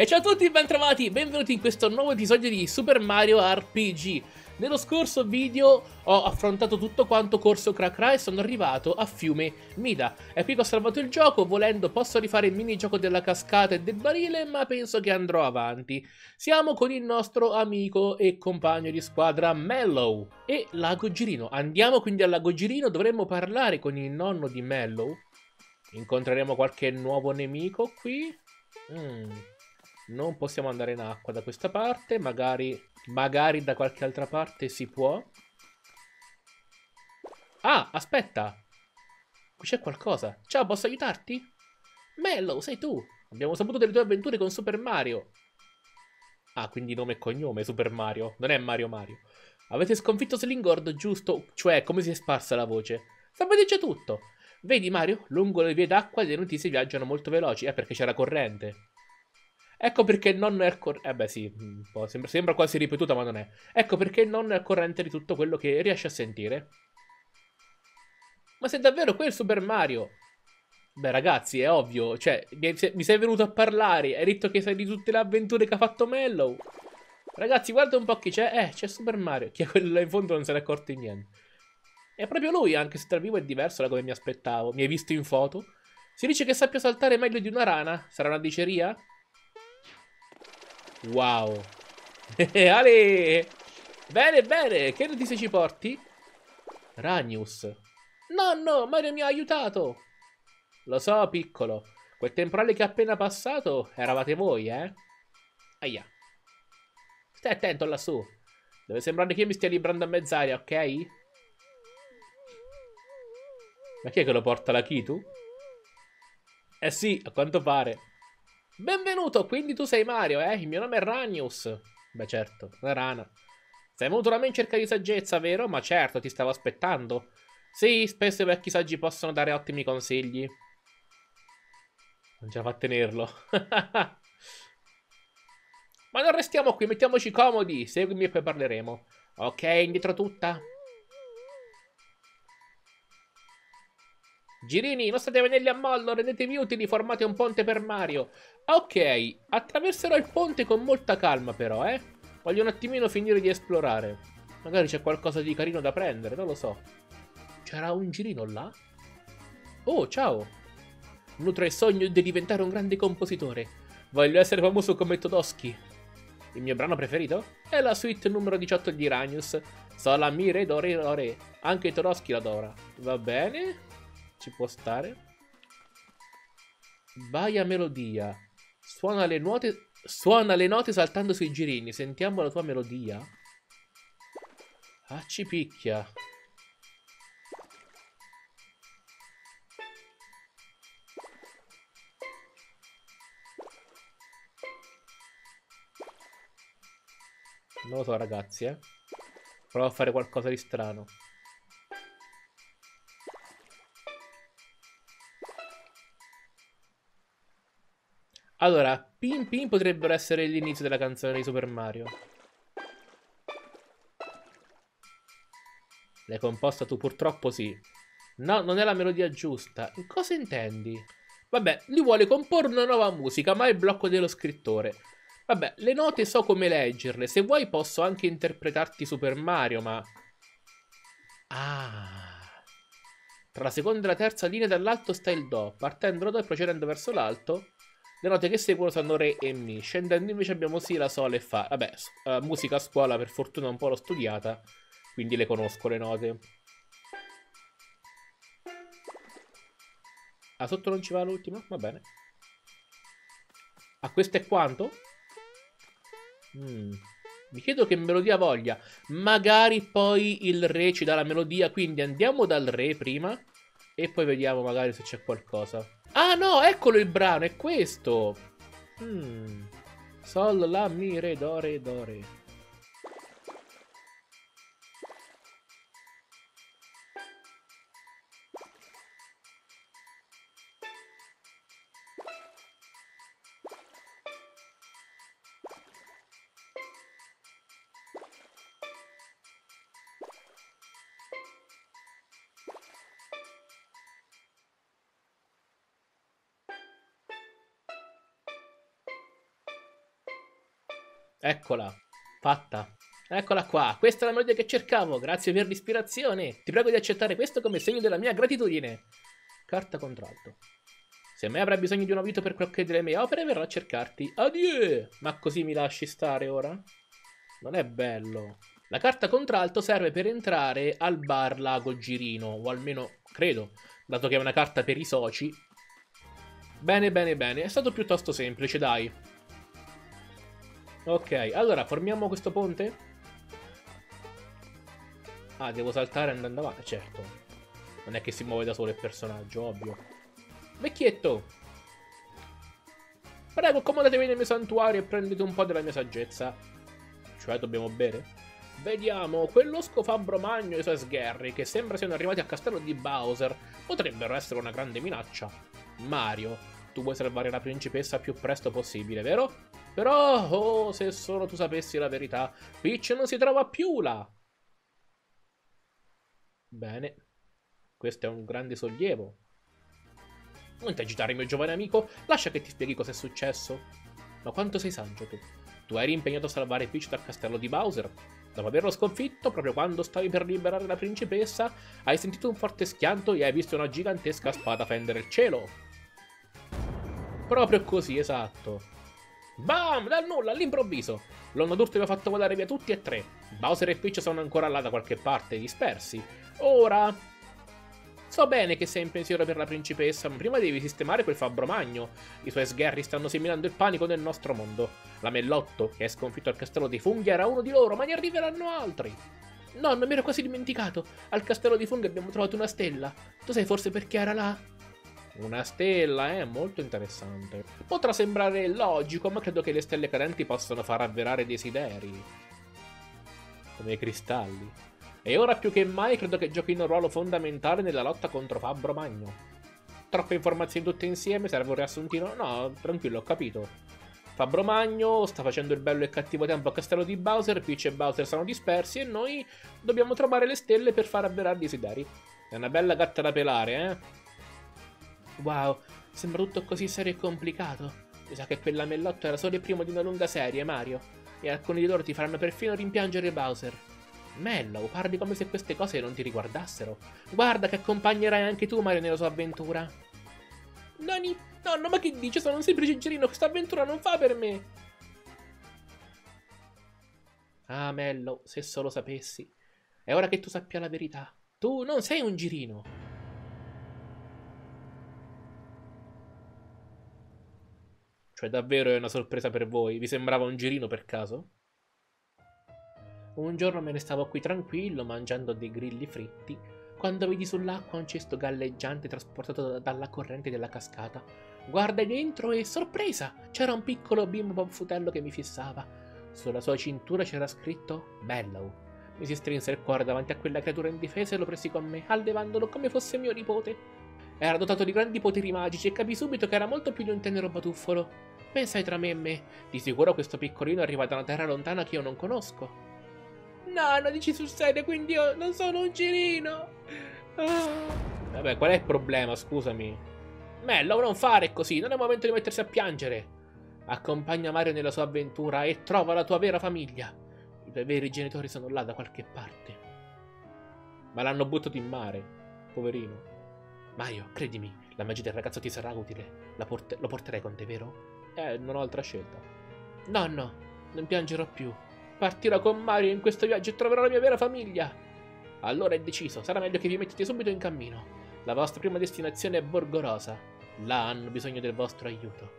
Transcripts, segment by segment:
E ciao a tutti, bentrovati, benvenuti in questo nuovo episodio di Super Mario RPG. Nello scorso video ho affrontato tutto quanto corso Cracra e sono arrivato a Fiume Mida. È qui che ho salvato il gioco, volendo posso rifare il minigioco della cascata e del barile, ma penso che andrò avanti. Siamo con il nostro amico e compagno di squadra Mellow e Lago Girino. Andiamo quindi al Lago Girino, dovremmo parlare con il nonno di Mellow. Incontreremo qualche nuovo nemico qui. Mmm... Non possiamo andare in acqua da questa parte, magari, magari da qualche altra parte si può. Ah, aspetta! Qui c'è qualcosa. Ciao, posso aiutarti? Mello, sei tu! Abbiamo saputo delle tue avventure con Super Mario. Ah, quindi nome e cognome Super Mario. Non è Mario Mario. Avete sconfitto Slingord, giusto? Cioè, come si è sparsa la voce? Sapete già tutto. Vedi, Mario? Lungo le vie d'acqua le notizie viaggiano molto veloci. Eh, perché c'era corrente. Ecco perché nonno è al corrente. Eh beh, sì, po'. Sembra, sembra, quasi ripetuta, ma non è. Ecco perché nonno è al corrente di tutto quello che riesce a sentire. Ma se davvero quel Super Mario. Beh, ragazzi, è ovvio. Cioè, mi sei venuto a parlare. Hai detto che sai di tutte le avventure che ha fatto Mellow. Ragazzi, guarda un po' chi c'è. Eh, c'è Super Mario. Chi è quello là in fondo non se ne è accorto di niente. È proprio lui, anche se dal vivo è diverso da come mi aspettavo. Mi hai visto in foto? Si dice che sappia saltare meglio di una rana. Sarà una diceria? Wow. Ale! Bene, bene. Che notizie ci porti? Ranius. Nonno, Mario mi ha aiutato. Lo so, piccolo. Quel temporale che è appena passato eravate voi, eh? Aia. Stai attento lassù. Deve sembrare che io mi stia librando a mezz'aria, ok? Ma chi è che lo porta la Kitu? Eh sì, a quanto pare. Benvenuto, quindi tu sei Mario, eh? Il mio nome è Ranius. Beh, certo, una rana. Sei venuto da me in cerca di saggezza, vero? Ma certo, ti stavo aspettando. Sì, spesso i vecchi saggi possono dare ottimi consigli. Non ce la fa a tenerlo. Ma non restiamo qui, mettiamoci comodi. Seguimi e poi parleremo. Ok, indietro tutta. Girini, non state venendo a mollo, rendetevi utili, formate un ponte per Mario. Ok, attraverserò il ponte con molta calma però, eh. Voglio un attimino finire di esplorare. Magari c'è qualcosa di carino da prendere, non lo so. C'era un girino là? Oh, ciao! Nutre il sogno di diventare un grande compositore. Voglio essere famoso come Todoschi. Il mio brano preferito? È la suite numero 18 di Ranius. Sola mi re do re re. Anche Todoschi l'adora. Va bene? Ci può stare. Vai a melodia. Suona le note, suona le note saltando sui girini. Sentiamo la tua melodia. Ah, ci picchia. Non lo so ragazzi, eh. Provo a fare qualcosa di strano. Allora, Pin Pin potrebbero essere l'inizio della canzone di Super Mario. L'hai composta tu? Purtroppo sì. No, non è la melodia giusta. Cosa intendi? Vabbè, lui vuole comporre una nuova musica, ma è il blocco dello scrittore. Vabbè, le note so come leggerle. Se vuoi posso anche interpretarti Super Mario, ma... Ah... Tra la seconda e la terza linea dall'alto sta il Do. Partendo da Do e procedendo verso l'alto, le note che seguono sono Re e Mi. Scendendo invece abbiamo Si, La, Sol e Fa. Vabbè, uh, musica a scuola per fortuna un po' l'ho studiata, quindi le conosco le note. Ah, sotto non ci va l'ultima? Va bene. A questo è quanto? Mm. Mi chiedo che melodia voglia. Magari poi il Re ci dà la melodia, quindi andiamo dal Re prima e poi vediamo magari se c'è qualcosa. Ah no, eccolo il brano, è questo. Mm. Sol, la, mi, re, do, re, do, re. Eccola. Fatta. Eccola qua, questa è la melodia che cercavo, grazie per l'ispirazione. Ti prego di accettare questo come segno della mia gratitudine. Carta contralto. Se mai avrai bisogno di un aiuto per qualche delle mie opere, verrò a cercarti. Adieu! Ma così mi lasci stare ora? Non è bello. La carta contralto serve per entrare al bar Lago Girino, o almeno credo, dato che è una carta per i soci. Bene, bene, bene, è stato piuttosto semplice, dai. Ok, allora formiamo questo ponte? Ah, devo saltare andando avanti, certo. Non è che si muove da solo il personaggio, ovvio. Vecchietto! Prego, accomodatevi nel mio santuario e prendete un po' della mia saggezza. Cioè, dobbiamo bere? Vediamo, quell'osco fabbro magno e i suoi sgherri, che sembra siano arrivati al castello di Bowser, potrebbero essere una grande minaccia. Mario, tu vuoi salvare la principessa più presto possibile, vero? Però, oh, se solo tu sapessi la verità, Peach non si trova più là. Bene, questo è un grande sollievo. Non ti agitare, mio giovane amico, lascia che ti spieghi cosa è successo. Ma quanto sei saggio tu. Tu eri impegnato a salvare Peach dal castello di Bowser. Dopo averlo sconfitto, proprio quando stavi per liberare la principessa, hai sentito un forte schianto e hai visto una gigantesca spada fendere il cielo. Proprio così, esatto. Bam! Dal nulla, all'improvviso! L'onno d'urto vi ha fatto volare via tutti e tre. Bowser e Peach sono ancora là da qualche parte, dispersi. Ora, So bene che sei in pensiero per la principessa, ma prima devi sistemare quel fabbro magno. I suoi sgherri stanno seminando il panico nel nostro mondo. La Mellotto, che è sconfitto al castello dei funghi, era uno di loro, ma ne arriveranno altri. No, non mi ero quasi dimenticato. Al castello dei funghi abbiamo trovato una stella. Tu sai forse perché era là? Una stella, eh? Molto interessante. Potrà sembrare logico, ma credo che le stelle cadenti possano far avverare desideri. Come i cristalli. E ora più che mai credo che giochino un ruolo fondamentale nella lotta contro Fabbro Magno. Troppe informazioni tutte insieme, serve un riassuntino? No, tranquillo, ho capito. Fabbro Magno sta facendo il bello e cattivo tempo a Castello di Bowser, Peach e Bowser sono dispersi e noi dobbiamo trovare le stelle per far avverare desideri. È una bella gatta da pelare, eh? Wow, sembra tutto così serio e complicato. Mi sa che quella mellotto era solo il primo di una lunga serie, Mario. E alcuni di loro ti faranno perfino rimpiangere Bowser. Mellow, parli come se queste cose non ti riguardassero. Guarda che accompagnerai anche tu Mario nella sua avventura. Nani, nonno, ma che dici? Sono un semplice girino, questa avventura non fa per me. Ah, Mellow, se solo sapessi. È ora che tu sappia la verità. Tu non sei un girino. Cioè, davvero è una sorpresa per voi? Vi sembrava un girino per caso? Un giorno me ne stavo qui tranquillo, mangiando dei grilli fritti, quando vidi sull'acqua un cesto galleggiante trasportato dalla corrente della cascata. Guardai dentro e, sorpresa, c'era un piccolo bimbo panfutello che mi fissava. Sulla sua cintura c'era scritto Bellow. Mi si strinse il cuore davanti a quella creatura indifesa e lo presi con me, allevandolo come fosse mio nipote. Era dotato di grandi poteri magici e capì subito che era molto più di un tenero batuffolo. Pensai tra me e me, di sicuro questo piccolino arriva da una terra lontana che io non conosco. No, non dici sul serio, quindi io non sono un girino. Oh. Vabbè, qual è il problema, scusami? Mello, non fare così, non è il momento di mettersi a piangere. Accompagna Mario nella sua avventura e trova la tua vera famiglia. I tuoi veri genitori sono là da qualche parte. Ma l'hanno buttato in mare, poverino. Mario, credimi, la magia del ragazzo ti sarà utile. Porte lo porterai con te, vero? Eh, non ho altra scelta. No, no, non piangerò più. Partirò con Mario in questo viaggio e troverò la mia vera famiglia. Allora è deciso, sarà meglio che vi mettete subito in cammino. La vostra prima destinazione è Borgo Rosa. Là hanno bisogno del vostro aiuto.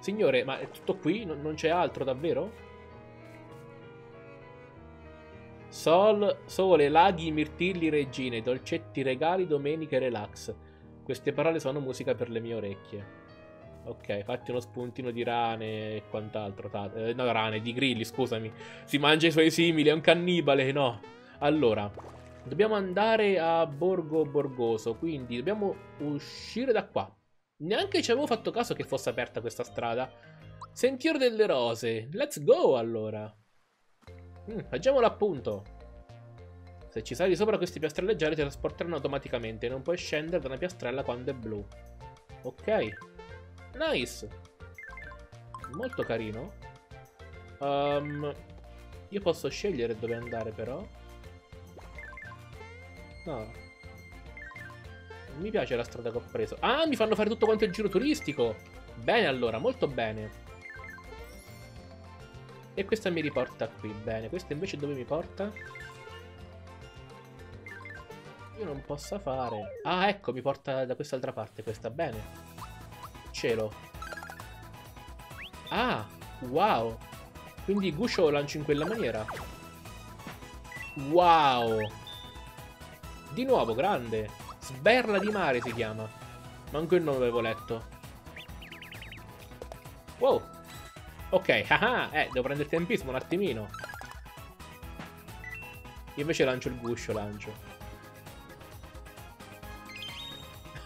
Signore, ma è tutto qui? Non, non c'è altro, davvero? Sol, sole, laghi, mirtilli, regine, dolcetti, regali, domeniche, relax. Queste parole sono musica per le mie orecchie. Ok, fatti uno spuntino di rane e quant'altro. Eh, no, rane, di grilli, scusami. Si mangia i suoi simili, è un cannibale, no. Allora, dobbiamo andare a Borgo Borgoso, quindi dobbiamo uscire da qua. Neanche ci avevo fatto caso che fosse aperta questa strada. Sentiero delle rose. Let's go, allora. Mm, facciamolo appunto. Se ci sali sopra questi piastrelleggiari ti trasporteranno automaticamente. Non puoi scendere da una piastrella quando è blu. Ok. Nice. Molto carino. Um, io posso scegliere dove andare però. No. Non mi piace la strada che ho preso. Ah, mi fanno fare tutto quanto il giro turistico. Bene allora, molto bene. E questa mi riporta qui, bene. Questa invece dove mi porta? Io non posso fare... Ah, ecco, mi porta da quest'altra parte questa, bene. Cielo. Ah, wow. Quindi Guscio lo lancio in quella maniera. Wow. Di nuovo, grande. Sberla di mare si chiama. Manco il nome avevo letto. Wow. Ok, haha, eh, devo prendere tempismo un attimino. Io invece lancio il guscio, lancio.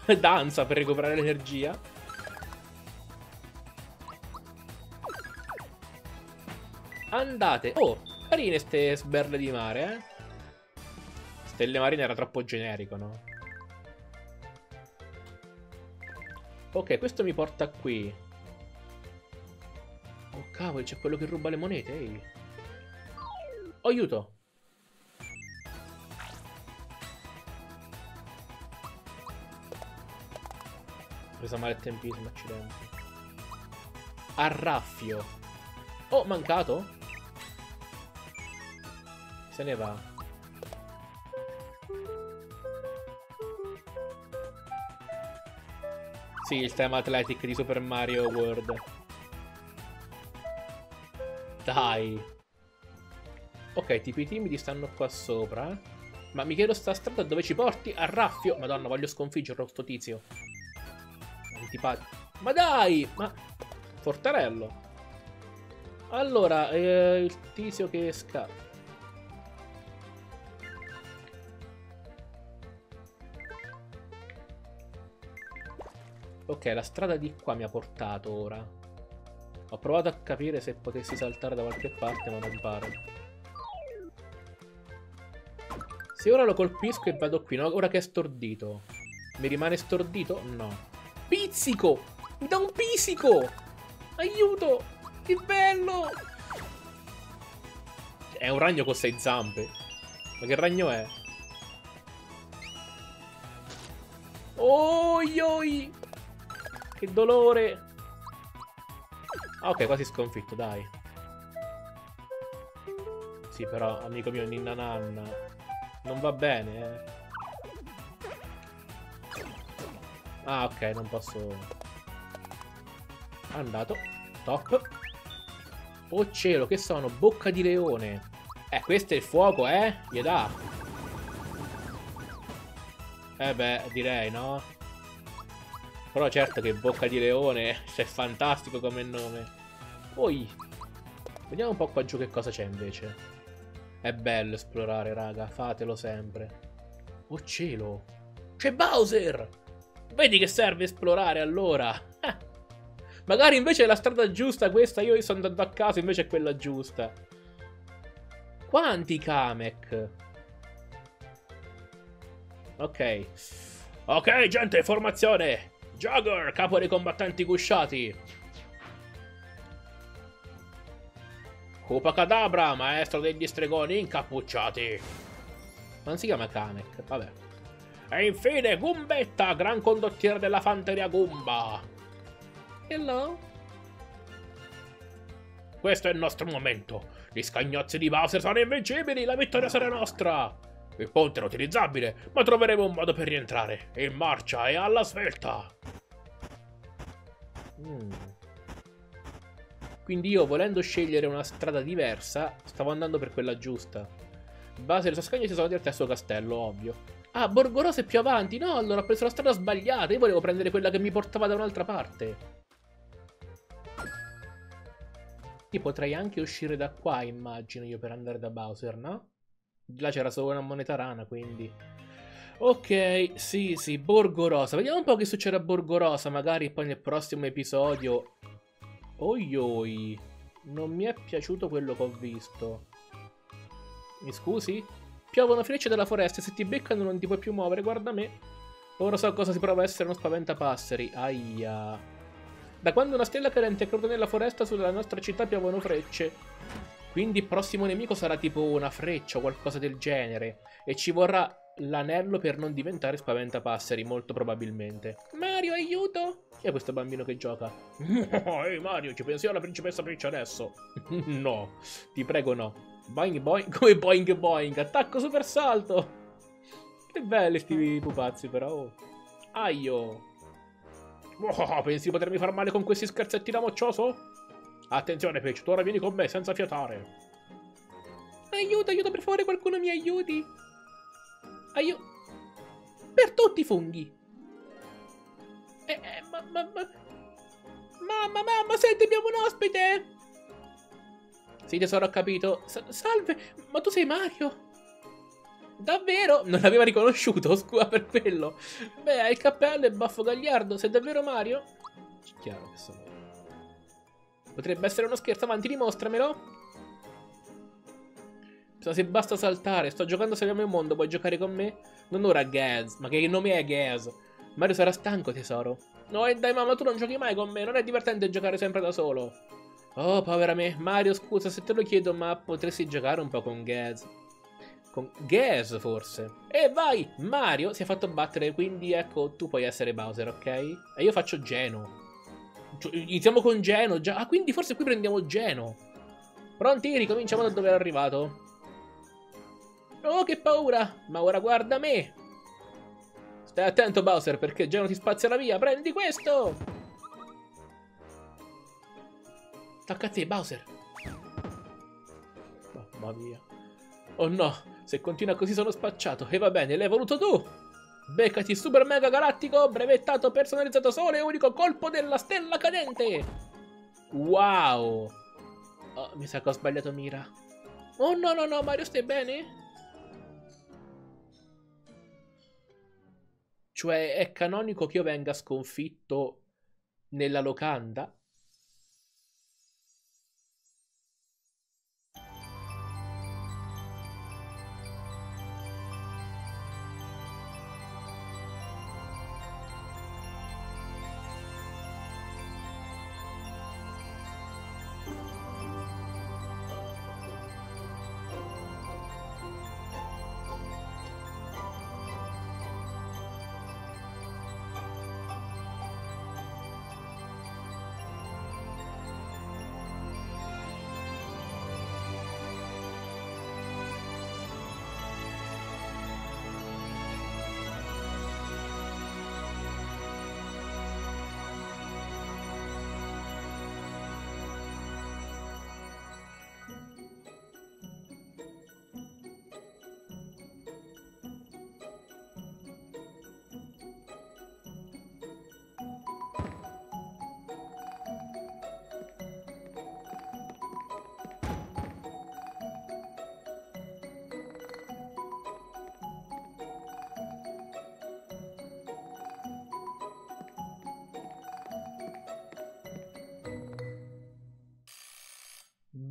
Danza per recuperare l'energia. Andate. Oh, carine ste sberle di mare, eh. Stelle marine era troppo generico, no? Ok, questo mi porta qui. Oh cavolo, c'è quello che ruba le monete, ehi. Oh, aiuto. Ho preso male il tempismo, accidenti. Arraffio. Oh, mancato? Se ne va. Sì, il tema Athletic di Super Mario World. Dai. Ok, i timidi stanno qua sopra. Ma mi chiedo sta strada dove ci porti? A raffio. Madonna, voglio sconfiggerlo sto tizio. Ma dai! Ma... Fortarello. Allora, eh, il tizio che scappa. Ok, la strada di qua mi ha portato ora. Ho provato a capire se potessi saltare da qualche parte, ma non pare. Se ora lo colpisco e vado qui, no? Ora che è stordito. Mi rimane stordito? No. Pizzico! Mi dà un pizzico! Aiuto! Che bello! È un ragno con sei zampe. Ma che ragno è? Oi oi! Che dolore! Ah, ok, quasi sconfitto, dai. Sì, però, amico mio, ninna nanna. Non va bene, eh. Ah, ok, non posso... Andato. Top. Oh cielo, che sono? Bocca di leone. Eh, questo è il fuoco, eh? Gli dà. Eh beh, direi, no? Però certo che Bocca di Leone è fantastico come nome. Poi, vediamo un po' qua giù che cosa c'è invece. È bello esplorare, raga, fatelo sempre. Oh cielo! C'è Bowser! Vedi che serve esplorare allora? Eh. Magari invece è la strada giusta questa, io sono andato a caso, invece è quella giusta. Quanti Kamek? Ok. Ok, gente, formazione! Jogger, capo dei combattenti gusciati. Cadabra, maestro degli stregoni incappucciati. Non si chiama Kamek, vabbè. E infine Gumbetta, gran condottiere della fanteria Gumba. Hello? Questo è il nostro momento. Gli scagnozzi di Bowser sono invincibili, la vittoria sarà nostra. Il ponte è utilizzabile, ma troveremo un modo per rientrare. In marcia e alla svelta. Mm. Quindi io, volendo scegliere una strada diversa, stavo andando per quella giusta. Base le sue si sono dirette al suo castello, ovvio. Ah, Borgorosa è più avanti. No, allora ho preso la strada sbagliata. Io volevo prendere quella che mi portava da un'altra parte. Io potrei anche uscire da qua, immagino io, per andare da Bowser, no? Là c'era solo una moneta rana, quindi... Ok, sì, sì, Borgo Rosa. Vediamo un po' che succede a Borgo Rosa, magari poi nel prossimo episodio. Oi oi, non mi è piaciuto quello che ho visto. Mi scusi? Piovono frecce dalla foresta, se ti beccano non ti puoi più muovere, guarda me. Ora so cosa si prova a essere uno spaventapasseri. Aia. Da quando una stella cadente è caduta nella foresta sulla nostra città piovono frecce. Quindi il prossimo nemico sarà tipo una freccia o qualcosa del genere. E ci vorrà l'anello per non diventare spaventapasseri, molto probabilmente. Mario, aiuto! Chi è questo bambino che gioca? Ehi Mario, ci pensi alla principessa Peach adesso? no, ti prego no. Boing boing, come boing boing, attacco super salto! Che belli sti pupazzi però. Aio. Oh, pensi di potermi far male con questi scherzetti da moccioso? Attenzione Peach, tu ora vieni con me senza fiatare. Aiuto, aiuto, per favore qualcuno mi aiuti. Aiuto. Per tutti i funghi. Eh, eh, ma, ma, ma... Mamma, mamma, senti, abbiamo un ospite! Sì, tesoro, ho capito. S salve, ma tu sei Mario? Davvero? Non l'aveva riconosciuto, scusa per quello. Beh, hai il cappello e baffo gagliardo. Sei davvero Mario? Chiaro che sono. Potrebbe essere uno scherzo, avanti, dimostramelo. Se basta saltare, sto giocando Salviamo il mondo, vuoi giocare con me? Non ora Gaz, ma che nome è Gaz? Mario sarà stanco, tesoro. No, e dai mamma, tu non giochi mai con me, non è divertente giocare sempre da solo. Oh, povera me. Mario, scusa se te lo chiedo, ma potresti giocare un po' con Gaz? Con Gaz, forse. E vai! Mario si è fatto battere, quindi ecco, tu puoi essere Bowser, ok? E io faccio Geno. Iniziamo con Geno, già. Ah, quindi forse qui prendiamo Geno. Pronti? Ricominciamo da dove ero arrivato. Oh, che paura! Ma ora guarda me! Stai attento, Bowser, perché Geno ti spazia la via. Prendi questo! Tocca a te, Bowser. Mamma mia. Oh no, se continua così sono spacciato. E va bene, l'hai voluto tu. Beccati Super Mega Galattico, brevettato, personalizzato solo e unico colpo della stella cadente. Wow. Oh, mi sa che ho sbagliato mira. Oh no, no, no, Mario, stai bene? Cioè, è canonico che io venga sconfitto nella locanda?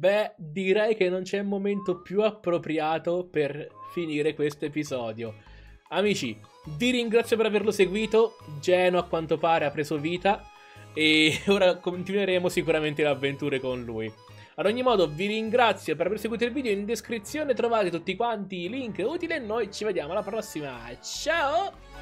Beh, direi che non c'è momento più appropriato per finire questo episodio. Amici, vi ringrazio per averlo seguito. Geno a quanto pare ha preso vita e ora continueremo sicuramente le avventure con lui. Ad ogni modo vi ringrazio per aver seguito il video, in descrizione trovate tutti quanti i link utili e noi ci vediamo alla prossima. Ciao!